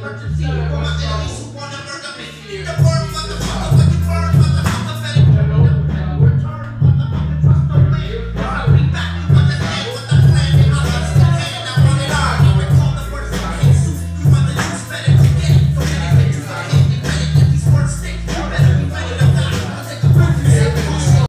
emergency for my enemies who wanna murder me.